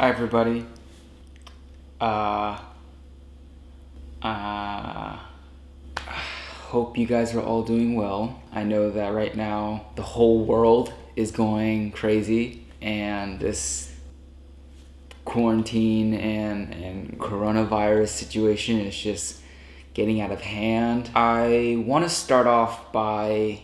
Hi, everybody. Uh, uh, hope you guys are all doing well. I know that right now the whole world is going crazy, and this quarantine and, and coronavirus situation is just getting out of hand. I want to start off by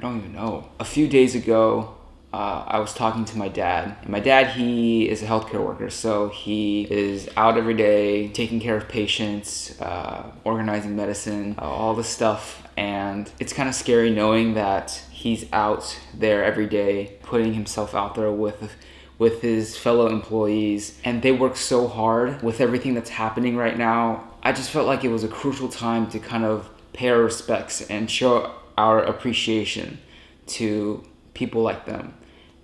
I don't even know. A few days ago, uh, I was talking to my dad. And my dad, he is a healthcare worker, so he is out every day taking care of patients, uh, organizing medicine, uh, all this stuff. And it's kind of scary knowing that he's out there every day, putting himself out there with with his fellow employees, and they work so hard with everything that's happening right now. I just felt like it was a crucial time to kind of pay our respects and show our appreciation to people like them.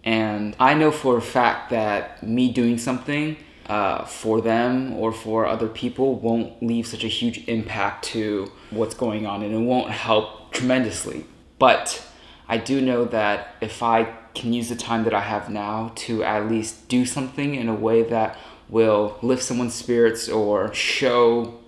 And I know for a fact that me doing something uh, for them or for other people won't leave such a huge impact to what's going on and it won't help tremendously. But I do know that if I can use the time that I have now to at least do something in a way that will lift someone's spirits or show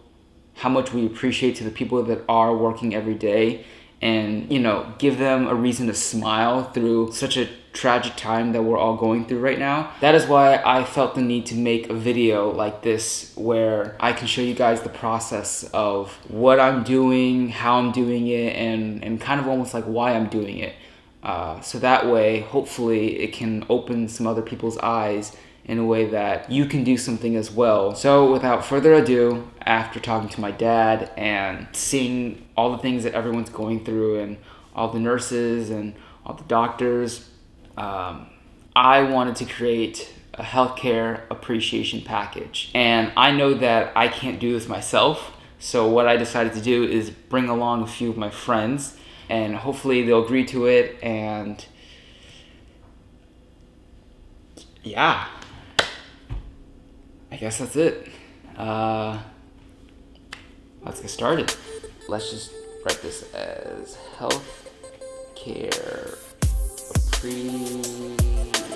how much we appreciate to the people that are working every day and you know give them a reason to smile through such a tragic time that we're all going through right now. That is why i felt the need to make a video like this where i can show you guys the process of what i'm doing how i'm doing it and and kind of almost like why i'm doing it. Uh, so that way hopefully it can open some other people's eyes in a way that you can do something as well. So, without further ado, after talking to my dad and seeing all the things that everyone's going through and all the nurses and all the doctors, um, I wanted to create a healthcare appreciation package. And I know that I can't do this myself. So, what I decided to do is bring along a few of my friends, and hopefully, they'll agree to it. And yeah, I guess that's it. Uh, let's get started. Let's just write this as health care appreciation.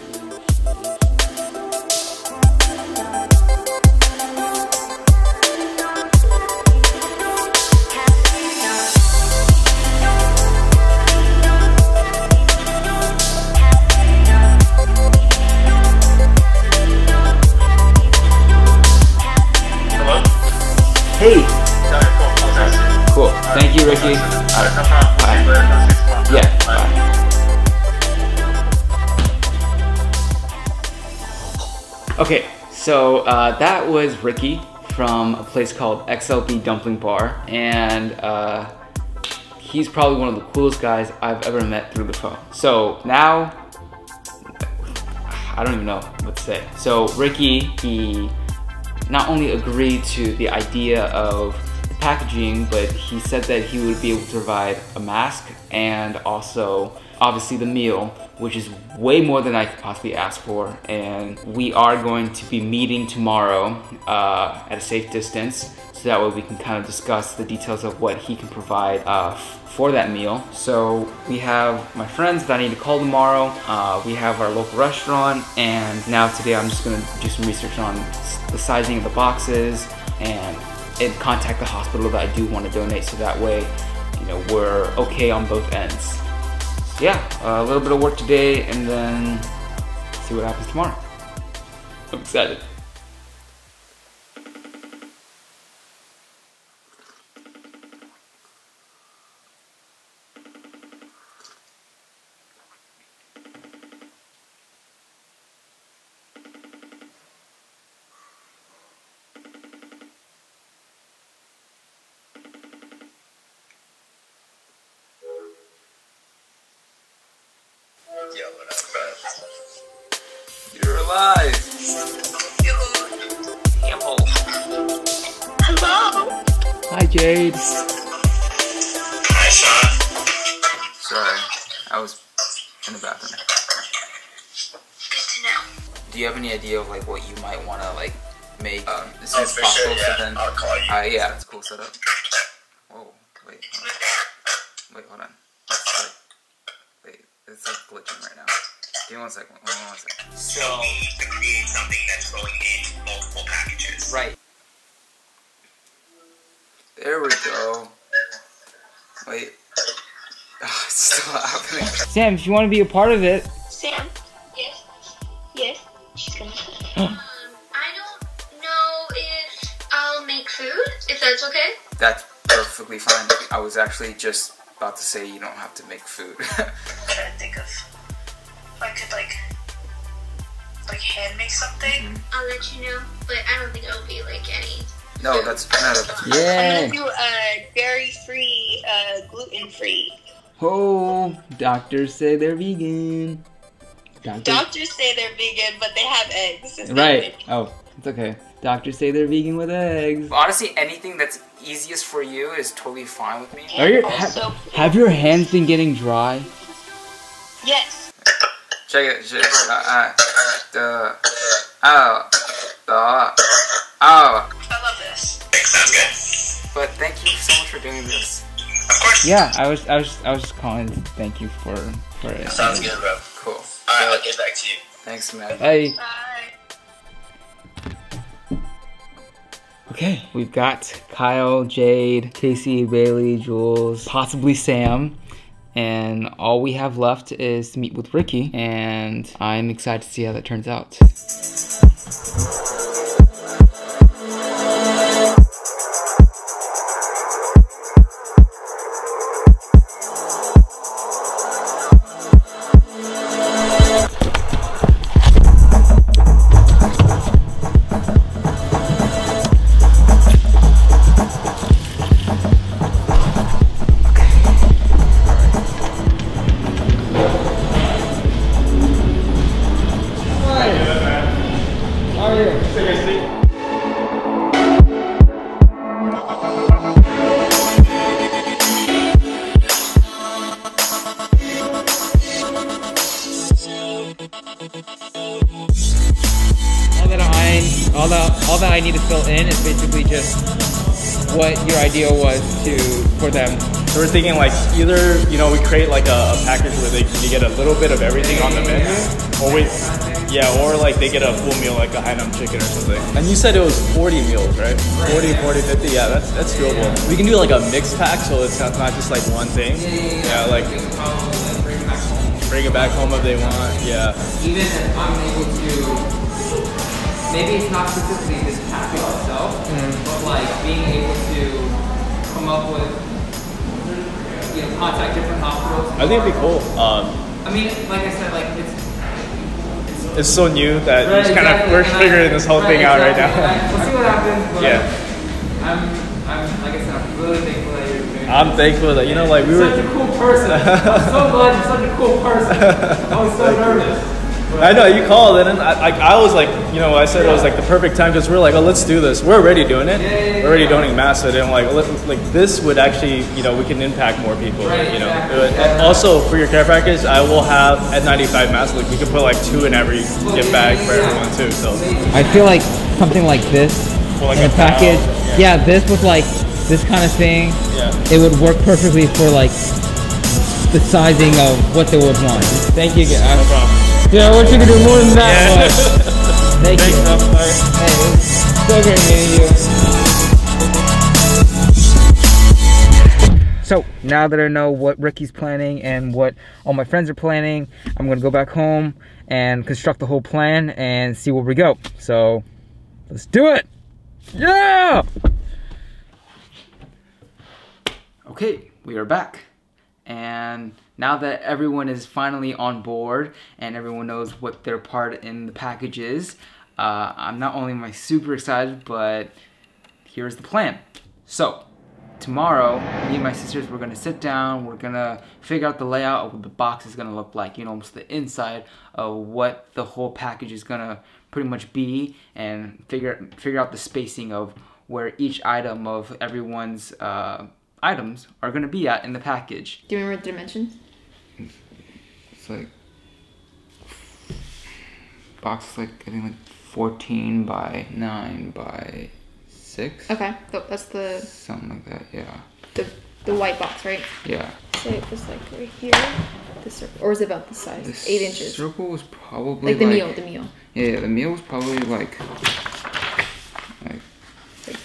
Hey, cool. Thank you, Ricky. Bye. Yeah, bye. Okay, so uh, that was Ricky from a place called XLB Dumpling Bar, and uh, he's probably one of the coolest guys I've ever met through the phone. So now, I don't even know what to say. So Ricky, he not only agreed to the idea of the packaging, but he said that he would be able to provide a mask and also obviously the meal, which is way more than I could possibly ask for. And we are going to be meeting tomorrow uh, at a safe distance, so that way we can kind of discuss the details of what he can provide uh, for that meal. So we have my friends that I need to call tomorrow. Uh, we have our local restaurant, and now today I'm just gonna do some research on the sizing of the boxes and and contact the hospital that I do want to donate, so that way, you know, we're okay on both ends. So yeah, a little bit of work today, and then see what happens tomorrow. I'm excited. Hi, Jade. Hi, Sean. Sorry, I was in the bathroom. Good to know. Do you have any idea of like what you might want to like make um, as Oh, as possible? sure, yeah. So then, I'll call you. uh, yeah, that's a cool setup. Whoa, wait, hold on. wait, hold on. Let's. Wait, it's like glitching right now. Give me one second. One, one second. So So we need to create something that's going in multiple packages. right. There we go. Wait. Oh, it's still happening. Sam, if you want to be a part of it, Sam? Yes? Yes? She's gonna um, I don't know if I'll make food, if that's okay. that's perfectly fine. I was actually just about to say you don't have to make food. trying to think of if I could like like hand make something. I'll let you know, but I don't think it'll be like any. No, that's not a. Yeah. I'm gonna do a dairy free, uh, gluten free. Oh, doctors say they're vegan. Doctors. Doctors say they're vegan, but they have eggs. Right. Oh, it's okay. Doctors say they're vegan with eggs. Honestly, anything that's easiest for you is totally fine with me. Are your Also- ha- have your hands been getting dry? Yes. Check it. Check it. Uh, uh, the. Oh. The. Oh. Sounds good. But thank you so much for doing this. Of course. Yeah, I was, I was, I was just calling. to Thank you for, for it. Sounds good, bro. Cool. Alright, I'll get back to you. Thanks, man. Hey. Bye. Okay, we've got Kyle, Jade, Casey, Bailey, Jules, possibly Sam. And all we have left is to meet with Ricky, and I'm excited to see how that turns out. All that all that I need to fill in is basically just what your idea was to for them. So we're thinking like either you know we create like a, a package where they you get a little bit of everything on the menu, or we yeah, or like they get a full meal like a Hainan chicken or something. And you said it was 40 meals, right? 40, 40, 50. Yeah, that's that's doable. We can do like a mixed pack, so it's not, not just like one thing. Yeah, like bring it back home if they want. Yeah. even if I'm able to, maybe it's not specifically this package itself, but like being able to come up with, you know, contact different hospitals. I think it'd be cool. Um, I mean, like I said, like it's. it's so new that Right, it's kind exactly, of we're and I- figuring this whole thing out right now. I- We'll see what happens. But Yeah. I'm, I'm, like I said, I'm really thankful that you're doing. I'm thankful that you know like we were Such a cool person. I'm so glad you're such a cool person. I was so nervous. I know you called and then I, I, I was like, you know, I said it was like the perfect time because we're like, oh, let's do this. We're already doing it. yeah, we're already donating massive, and like, let, like this would actually, you know, we can impact more people. Right, you know. exactly. And uh, also for your care package, I will have N95 masks. Like we can put like two in every gift bag for everyone too. So I feel like something like this For like in a a package. towel, Yeah. this with like this kind of thing, yeah. it would work perfectly for like the sizing of what they would want. Thank you again. No problem. Yeah, I wish you could do more than that. Yeah. But thank Thanks, you. man. Hey, so great meeting you. So now that I know what Ricky's planning and what all my friends are planning, I'm gonna go back home and construct the whole plan and see where we go. So let's do it! Yeah! Okay, we are back. And now that everyone is finally on board and everyone knows what their part in the package is, uh, I'm not only am I super excited, but here's the plan. So, tomorrow, me and my sisters, we're gonna sit down, we're gonna figure out the layout of what the box is gonna look like, you know, almost the inside of what the whole package is gonna pretty much be, and figure figure out the spacing of where each item of everyone's uh, items are gonna be at in the package. Do you remember the dimensions? It's like box is like I think like 14 by 9 by 6. Okay, that's the Something like that, yeah. the, the white box, right? Yeah. So it was like right here? The circle, or is it about this size? The Eight inches. Circle was probably Like the meal, the meal. Yeah, yeah, the meal was probably like, like, like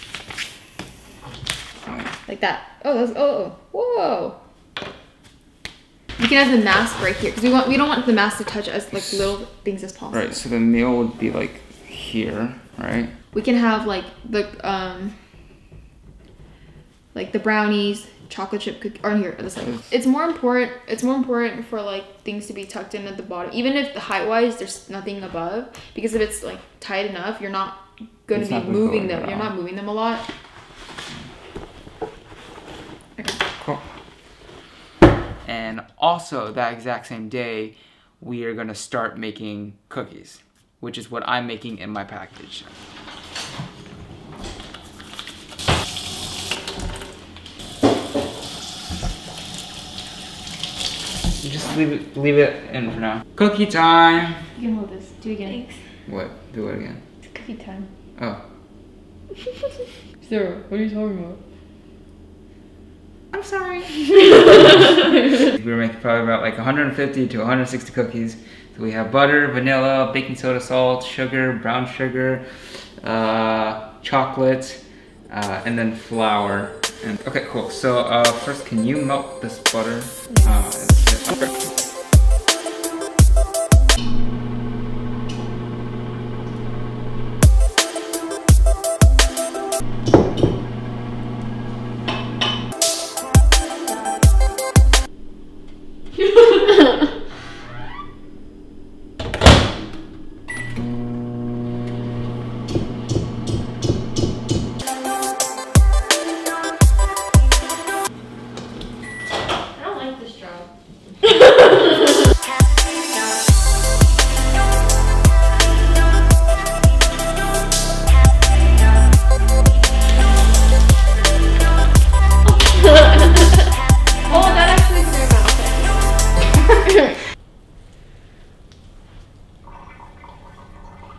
Like that. Oh, that's oh, oh, whoa. You can have the mask right here because we want we don't want the mask to touch as like little things as possible. right. So the nail would be like here, right? We can have like the um like the brownies, chocolate chip cookie or here this side. It's more important it's more important for like things to be tucked in at the bottom. Even if the height wise there's nothing above. Because if it's like tight enough, you're not gonna It's be moving them. You're not moving them a lot. Okay. Cool. And also that exact same day, we are gonna start making cookies, which is what I'm making in my package. You just leave it, leave it in for now. Cookie time. You can hold this. Do it again. Thanks. What? Do it again. It's cookie time. Oh. Sarah, what are you talking about? I'm sorry. we were making probably about like 150 to 160 cookies. So we have butter, vanilla, baking soda, salt, sugar, brown sugar, uh, chocolate, uh, and then flour. And okay, cool. So uh, first, can you melt this butter?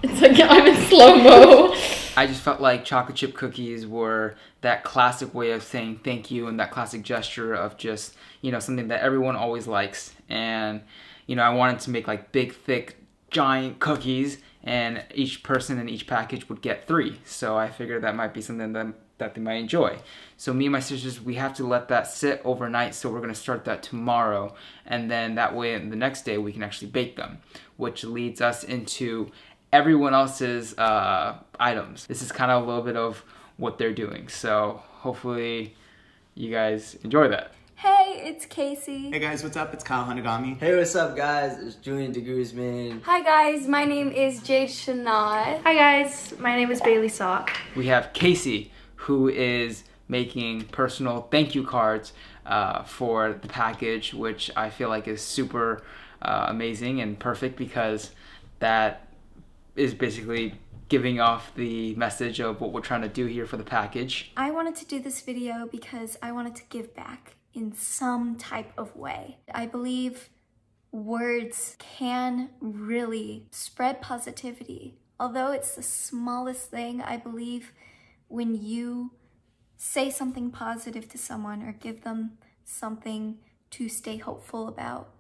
It's like I'm in slow mo. I just felt like chocolate chip cookies were that classic way of saying thank you and that classic gesture of just, you know, something that everyone always likes. And, you know, I wanted to make like big, thick, giant cookies and each person in each package would get three. So I figured that might be something that, that they might enjoy. So me and my sisters, we have to let that sit overnight. So we're going to start that tomorrow. And then that way the next day we can actually bake them, which leads us into everyone else's uh, items. This is kind of a little bit of what they're doing. So hopefully you guys enjoy that. Hey, it's Casey. Hey guys, what's up? It's Kyle Hanagami. Hey, what's up, guys? It's Julian DeGuzman. Hi guys, my name is Jade Chynoweth. Hi guys, my name is Bailey Sok. We have Casey, who is making personal thank you cards uh, for the package, which I feel like is super uh, amazing and perfect because that is basically giving off the message of what we're trying to do here for the package. I wanted to do this video because I wanted to give back in some type of way. I believe words can really spread positivity. Although it's the smallest thing, I believe when you say something positive to someone or give them something to stay hopeful about,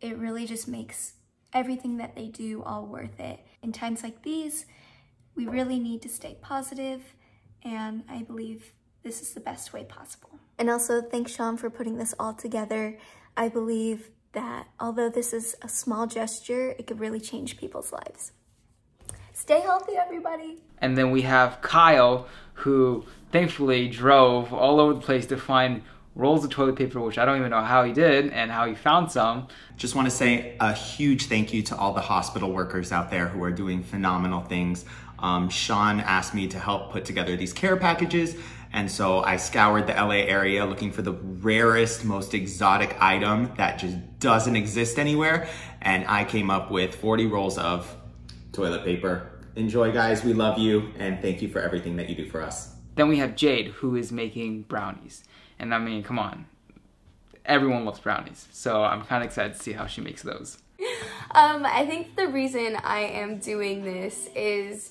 it really just makes everything that they do all worth it. In times like these, we really need to stay positive, and I believe this is the best way possible. And also, thanks Sean for putting this all together. I believe that although this is a small gesture, it could really change people's lives. Stay healthy, everybody. And then we have Kyle, who thankfully drove all over the place to find rolls of toilet paper, which I don't even know how he did and how he found some. Just want to say a huge thank you to all the hospital workers out there who are doing phenomenal things. Um, Sean asked me to help put together these care packages, and so I scoured the LA area looking for the rarest, most exotic item that just doesn't exist anywhere, and I came up with 40 rolls of toilet paper. Enjoy, guys. We love you, and thank you for everything that you do for us. Then we have Jade, who is making brownies. And I mean, come on. Everyone loves brownies. So I'm kind of excited to see how she makes those. Um, I think the reason I am doing this is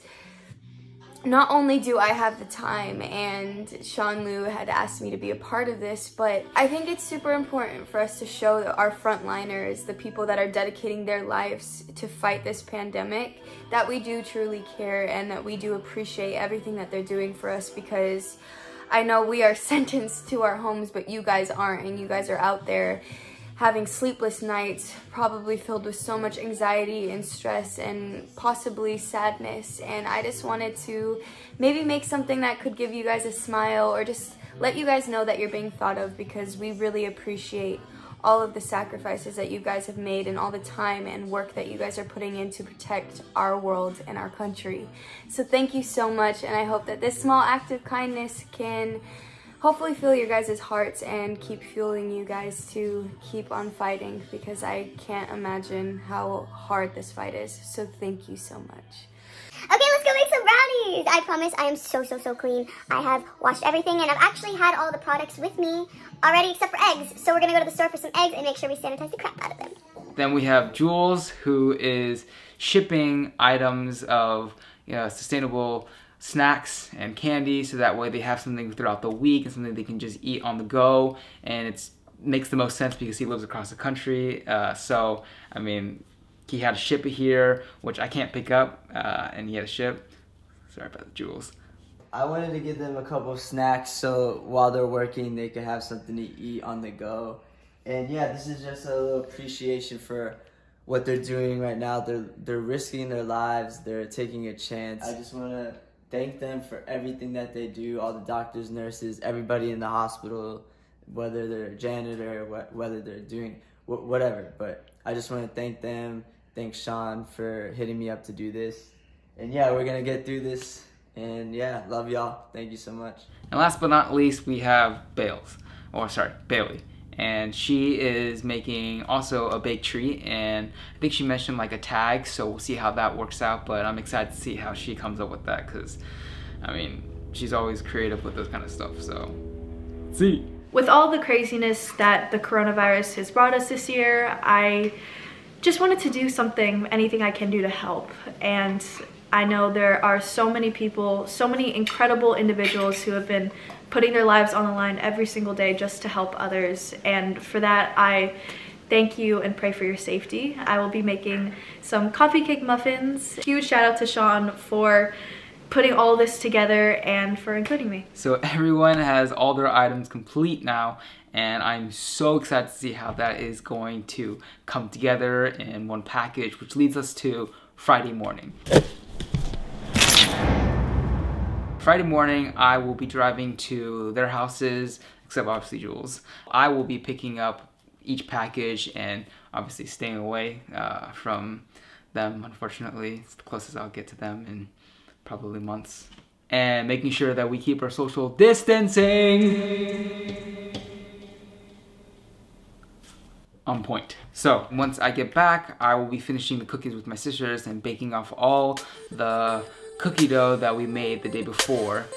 not only do I have the time and Sean Lew had asked me to be a part of this, but I think it's super important for us to show our frontliners, the people that are dedicating their lives to fight this pandemic, that we do truly care and that we do appreciate everything that they're doing for us because I know we are sentenced to our homes, but you guys aren't and you guys are out there having sleepless nights, probably filled with so much anxiety and stress and possibly sadness. And I just wanted to maybe make something that could give you guys a smile or just let you guys know that you're being thought of because we really appreciate all of the sacrifices that you guys have made and all the time and work that you guys are putting in to protect our world and our country. So thank you so much and I hope that this small act of kindness can hopefully fill your guys' hearts and keep fueling you guys to keep on fighting because I can't imagine how hard this fight is. So thank you so much. Okay, let's go make some I promise I am so, so, so clean. I have washed everything and I've actually had all the products with me already except for eggs. So we're gonna go to the store for some eggs and make sure we sanitize the crap out of them. Then we have Jules who is shipping items of you know, sustainable snacks and candy so that way they have something throughout the week and something they can just eat on the go and it makes the most sense because he lives across the country uh, so I mean he had to ship here which I can't pick up uh, and he had to ship sorry about the jewels I wanted to give them a couple of snacks so while they're working they could have something to eat on the go and yeah this is just a little appreciation for what they're doing right now they're they're risking their lives they're taking a chance I just want to thank them for everything that they do, all the doctors, nurses, everybody in the hospital, whether they're a janitor, whether they're doing whatever. But I just want to thank them. Thank Sean for hitting me up to do this. And yeah, we're going to get through this. And yeah, love y'all. Thank you so much. And last but not least, we have Bales, or sorry, Bailey and she is making also a baked treat and I think she mentioned like a tag so we'll see how that works out but I'm excited to see how she comes up with that because I mean she's always creative with this kind of stuff so see with all the craziness that the coronavirus has brought us this year I just wanted to do something anything I can do to help and I know there are so many people, so many incredible individuals who have been putting their lives on the line every single day just to help others. And for that, I thank you and pray for your safety. I will be making some coffee cake muffins. Huge shout out to Sean for putting all this together and for including me. So everyone has all their items complete now and I'm so excited to see how that is going to come together in one package which leads us to Friday morning. Friday morning, I will be driving to their houses, except obviously Jules. I will be picking up each package and obviously staying away uh, from them, unfortunately. It's the closest I'll get to them in probably months. And making sure that we keep our social distancing on point. So once I get back, I will be finishing the cookies with my sisters and baking off all the cookie dough that we made the day before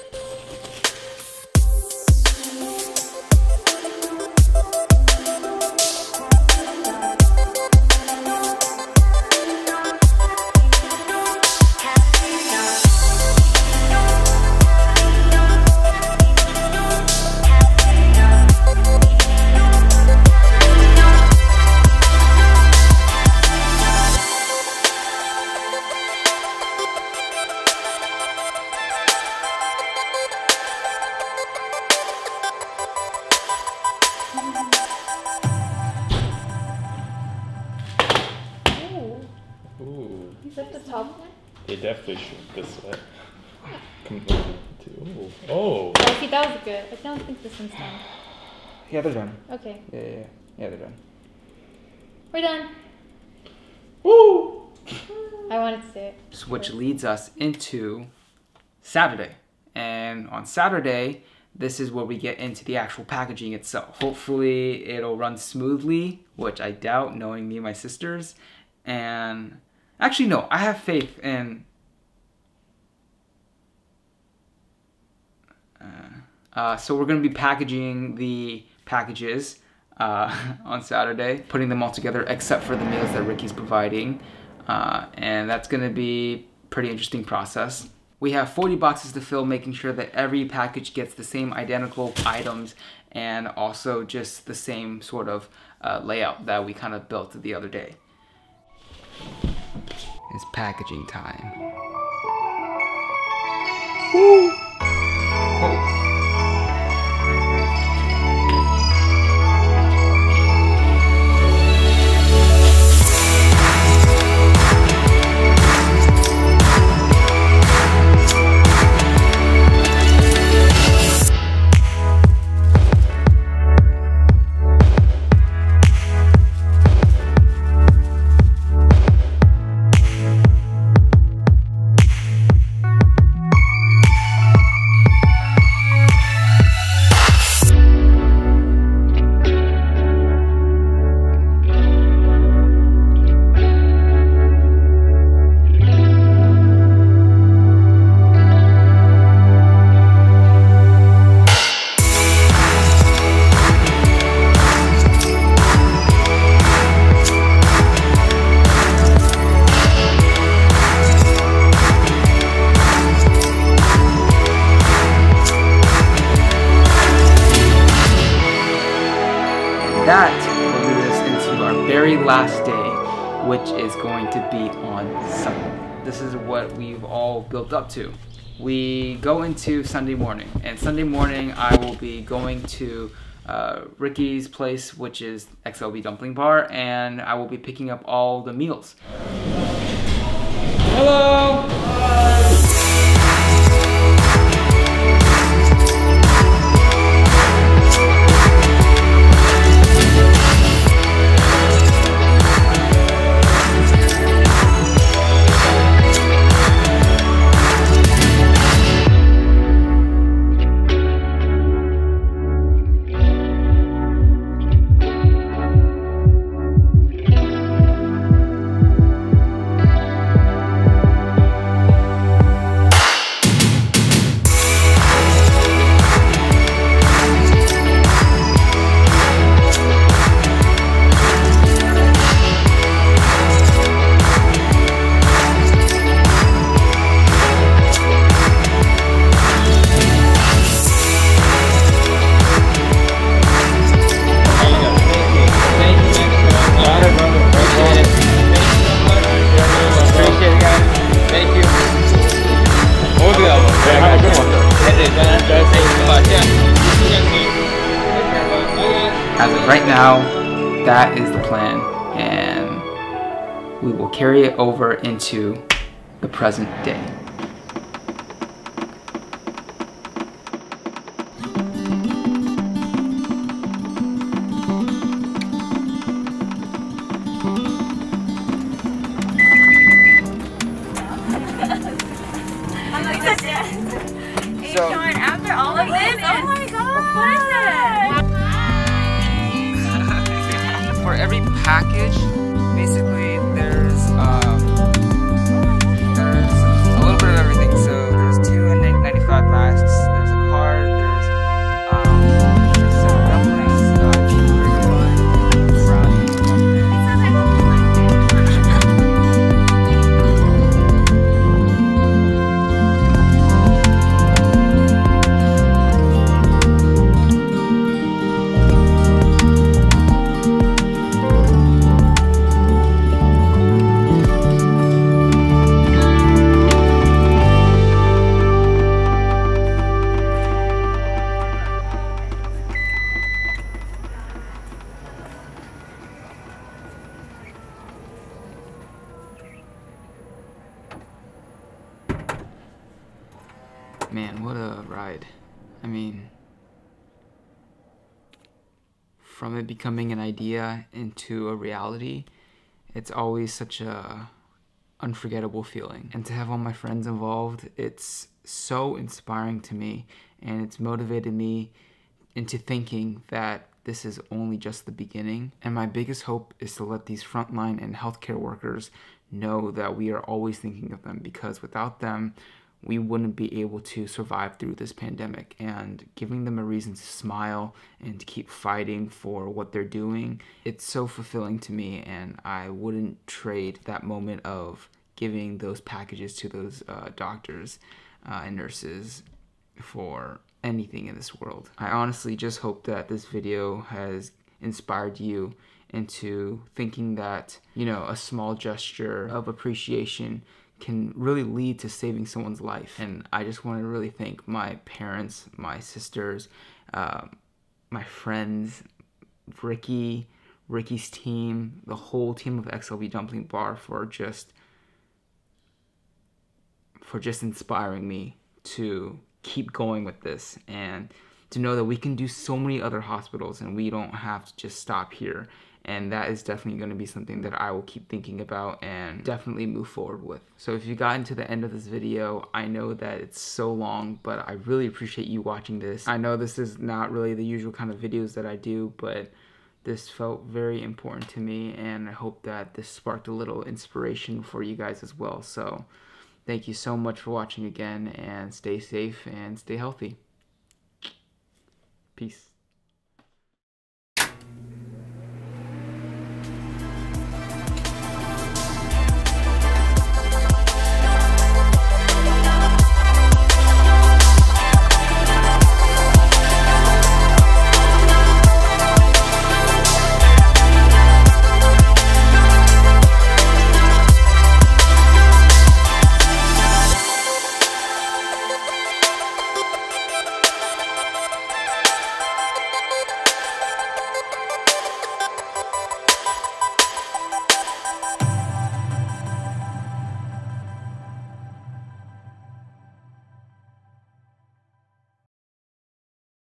It definitely should this uh, way. Compared to oh. Oh, see, that was good. I don't think this one's done. Yeah, they're done. Okay. Yeah, yeah, yeah. Yeah, they're done. We're done. Woo! I wanted to say it. Which leads us into Saturday. And on Saturday, this is where we get into the actual packaging itself. Hopefully it'll run smoothly, which I doubt knowing me and my sisters. And Actually, no, I have faith in. Uh, uh, so we're going to be packaging the packages uh, on Saturday, putting them all together except for the meals that Ricky's providing. Uh, and that's going to be pretty interesting process. We have 40 boxes to fill, making sure that every package gets the same identical items and also just the same sort of uh, layout that we kind of built the other day. It's packaging time. Woo! We go into Sunday morning, and Sunday morning I will be going to uh, Ricky's place, which is XLB Dumpling Bar, and I will be picking up all the meals. Hello! As that is the plan, and we will carry it over into the present day. Ride. I mean, from it becoming an idea into a reality, it's always such a unforgettable feeling. And to have all my friends involved, it's so inspiring to me and it's motivated me into thinking that this is only just the beginning. And my biggest hope is to let these frontline and healthcare workers know that we are always thinking of them because without them, we wouldn't be able to survive through this pandemic. And giving them a reason to smile and to keep fighting for what they're doing, it's so fulfilling to me. And I wouldn't trade that moment of giving those packages to those uh, doctors uh, and nurses for anything in this world. I honestly just hope that this video has inspired you into thinking that, you know, a small gesture of appreciation can really lead to saving someone's life. And I just want to really thank my parents, my sisters, uh, my friends, Ricky, Ricky's team, the whole team of XLB Dumpling Bar for just for just inspiring me to keep going with this and to know that we can do so many other hospitals and we don't have to just stop here and that is definitely going to be something that I will keep thinking about and definitely move forward with. So if you got into the end of this video, I know that it's so long, but I really appreciate you watching this. I know this is not really the usual kind of videos that I do, but this felt very important to me and I hope that this sparked a little inspiration for you guys as well. So thank you so much for watching again and stay safe and stay healthy. Peace.